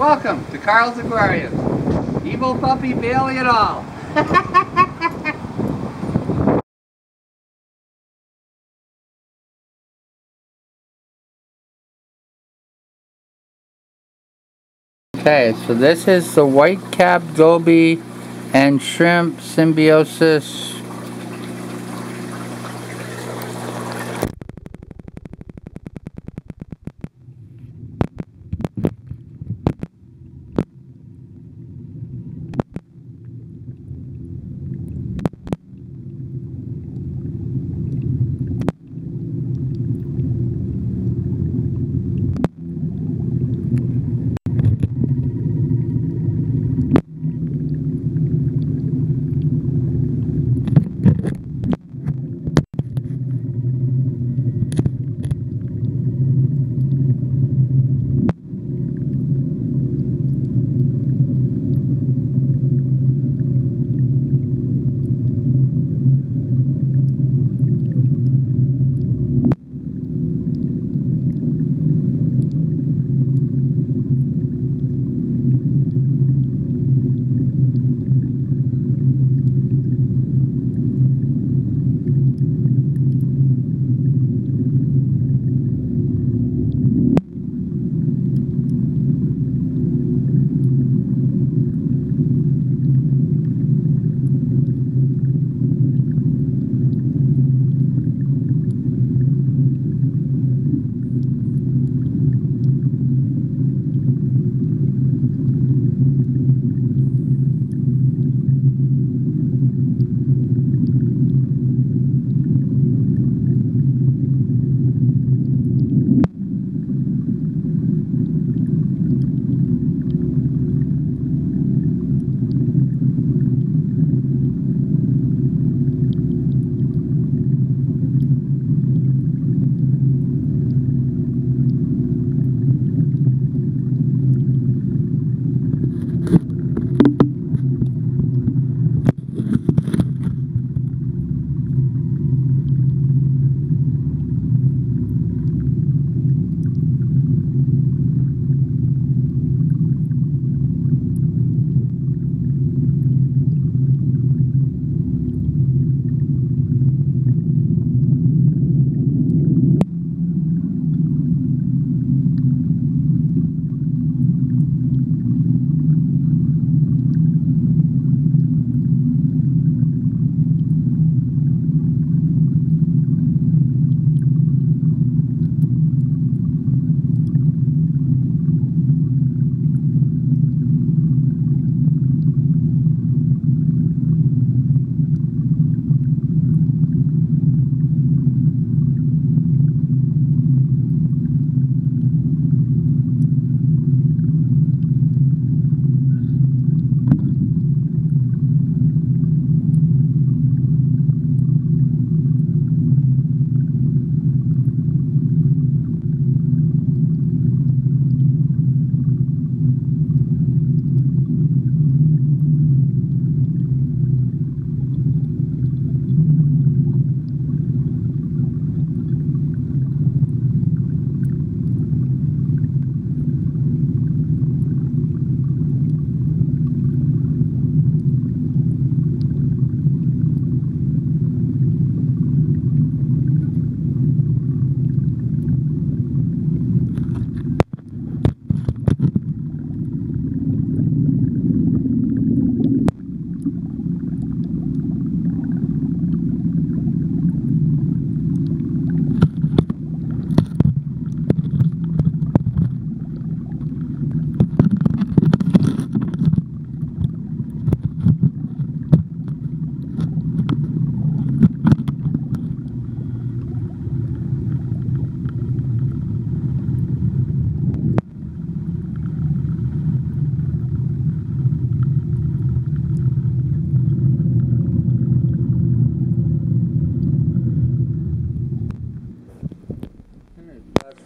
Welcome to Carl's Aquarium. Evil Puppy Bailey and all. Okay, so this is the white cap goby and shrimp symbiosis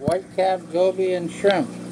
white cap, goby, and shrimp.